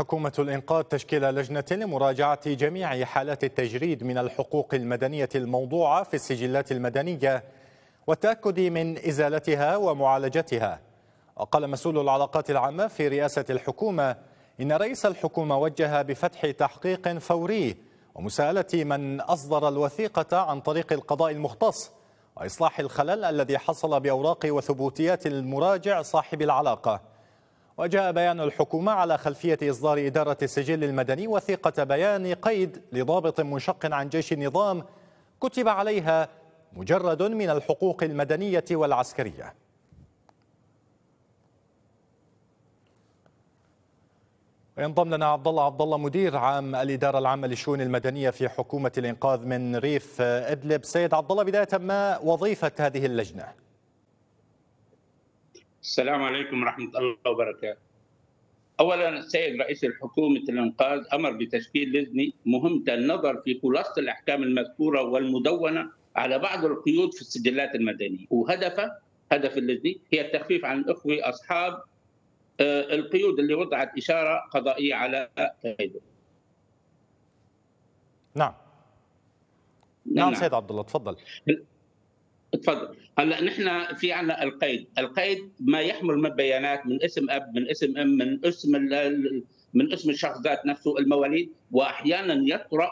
حكومة الإنقاذ تشكيل لجنة لمراجعة جميع حالات التجريد من الحقوق المدنية الموضوعة في السجلات المدنية والتأكد من إزالتها ومعالجتها. وقال مسؤول العلاقات العامة في رئاسة الحكومة إن رئيس الحكومة وجه بفتح تحقيق فوري ومساءلة من أصدر الوثيقة عن طريق القضاء المختص وإصلاح الخلل الذي حصل بأوراق وثبوتيات المراجع صاحب العلاقة. وجاء بيان الحكومة على خلفية إصدار إدارة السجل المدني وثيقة بيان قيد لضابط منشق عن جيش النظام كتب عليها مجرد من الحقوق المدنية والعسكرية. ينضم لنا عبد الله عبد الله مدير عام الإدارة العامة للشؤون المدنية في حكومة الإنقاذ من ريف إدلب. سيد عبد الله بداية ما وظيفة هذه اللجنة؟ السلام عليكم ورحمة الله وبركاته اولا السيد رئيس الحكومة الإنقاذ أمر بتشكيل لجنة مهمة النظر في خلاصة الأحكام المذكورة والمدونة على بعض القيود في السجلات المدنية وهدفه هدف اللجنة هي التخفيف عن الاخوه أصحاب القيود اللي وضعت إشارة قضائية على قيده. نعم. نعم, نعم سيد عبد الله تفضل. تفضل. هلا نحن في عندنا القيد، القيد ما يحمل من بيانات من اسم أب من اسم أم من اسم من اسم الشخص ذات نفسه المواليد واحيانا يطرأ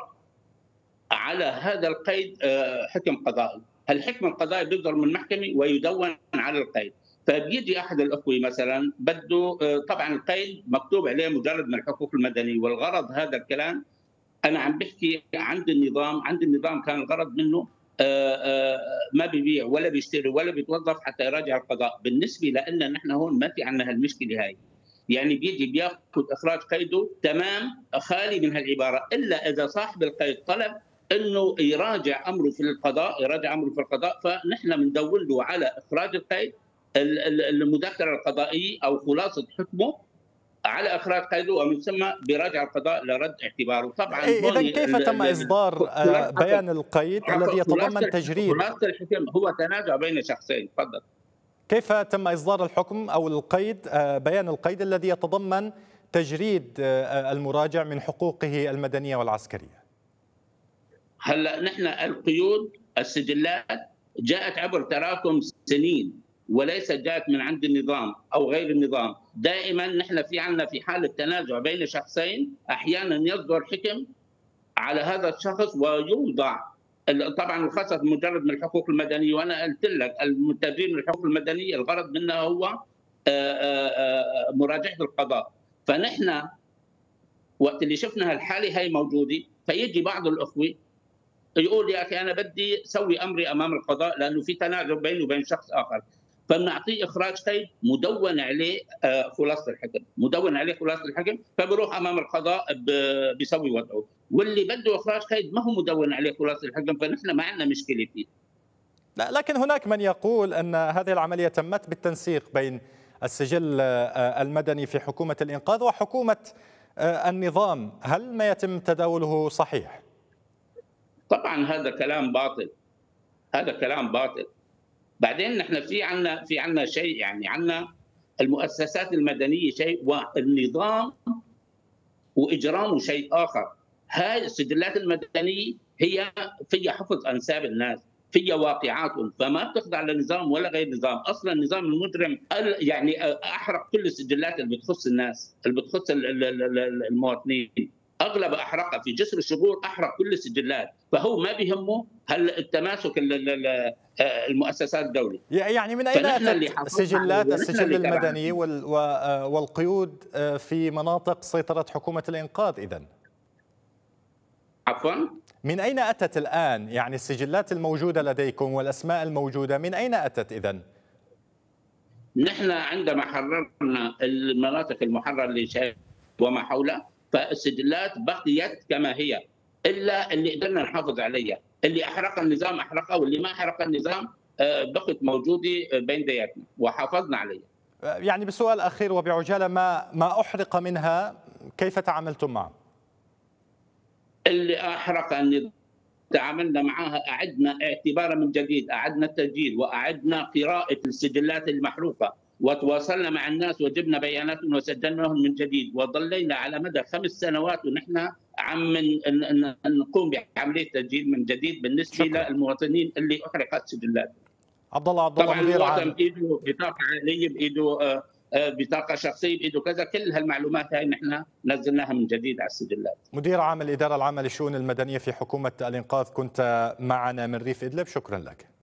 على هذا القيد حكم قضائي، الحكم القضائي بيصدر من محكمة ويدون على القيد، فبيجي أحد الأخوة مثلا بده طبعا القيد مكتوب عليه مجرد من الحقوق المدنية والغرض هذا الكلام أنا عم بحكي عند النظام عند النظام كان الغرض منه ما بيبيع ولا بيشتري ولا بيتوظف حتى يراجع القضاء. بالنسبة لنا نحن هون ما في عندنا هالمشكلة هاي. يعني بيجي بياخذ إخراج قيده تمام خالي من هالعبارة. إلا إذا صاحب القيد طلب إنه يراجع أمره في القضاء يراجع أمره في القضاء فنحن بندور له على إخراج القيد المذكره القضائيه أو خلاصة حكمه على أخراج قيده ومن ثم براجع القضاء لرد اعتباره. طبعا اذا كيف تم إصدار بيان القيد الذي يتضمن تجريد؟ خلاصة الحكم هو تنازع بين شخصين تفضل. كيف تم إصدار الحكم أو القيد بيان القيد الذي يتضمن تجريد المراجع من حقوقه المدنية والعسكرية؟ هلا نحن القيود السجلات جاءت عبر تراكم سنين. وليست جاءت من عند النظام أو غير النظام، دائما نحن في عندنا في حالة تنازع بين شخصين. أحيانا يصدر حكم على هذا الشخص ويوضع طبعا الخاصة مجرد من الحقوق المدنية. وأنا قلت لك التدريب من الحقوق المدنية الغرض منها هو مراجعة القضاء، فنحن وقت اللي شفنا هالحالة هي موجودة. فيجي بعض الأخوة يقول يا أخي أنا بدي سوي أمري أمام القضاء لأنه في تنازع بيني وبين شخص آخر. فبنعطيه إخراج قيد مدون عليه خلاصة الحكم، مدون عليه خلاصة الحكم فبروح أمام القضاء بيسوي وضعه، واللي بده إخراج قيد ما هو مدون عليه خلاصة الحكم فنحن ما عندنا مشكلة فيه. لا لكن هناك من يقول أن هذه العملية تمت بالتنسيق بين السجل المدني في حكومة الإنقاذ وحكومة النظام، هل ما يتم تداوله صحيح؟ طبعا هذا كلام باطل. هذا كلام باطل. بعدين نحن في عنا في عنا شيء يعني عنا المؤسسات المدنية شيء والنظام وإجرامه شيء آخر. هاي السجلات المدنية هي فيها حفظ أنساب الناس فيها واقعاتهم فما بتخضع لنظام ولا غير نظام. أصلا النظام المجرم يعني أحرق كل السجلات اللي بتخص الناس اللي بتخص المواطنين. أغلب احرقها في جسر الشغور أحرق كل السجلات. فهو ما بيهمه هل التماسك المؤسسات الدولية. يعني من أين أتت سجلات السجل المدني والقيود في مناطق سيطرة حكومة الإنقاذ اذا عفوا؟ من أين أتت الآن؟ يعني السجلات الموجودة لديكم والأسماء الموجودة من أين أتت اذا نحن عندما حررنا المناطق المحررة لشيء وما حولها فالسجلات بقيت كما هي. إلا اللي قدرنا نحافظ عليها. اللي أحرق النظام أحرقها واللي ما أحرق النظام بقت موجودة بين دياتنا. وحافظنا عليها. يعني بسؤال أخير وبعجالة ما ما أحرق منها؟ كيف تعاملتم معه؟ اللي أحرق النظام تعاملنا معها أعدنا اعتبارا من جديد أعدنا التسجيل وأعدنا قراءة السجلات المحروقة. وتواصلنا مع الناس وجبنا بياناتهم وسجلناهم من جديد وظلينا على مدى خمس سنوات ونحن عم نقوم بعملية تسجيل من جديد بالنسبة شكرا. للمواطنين اللي احرقت سجلاتهم. عبد الله عبد الله طبعا المواطن بإيده بطاقة عائليه بإيده آه، آه، بطاقة شخصية بإيده كذا كل هالمعلومات هاي نحن نزلناها من جديد على السجلات. مدير عام الإدارة العامة للشؤون المدنية في حكومة الإنقاذ كنت معنا من ريف إدلب شكرا لك.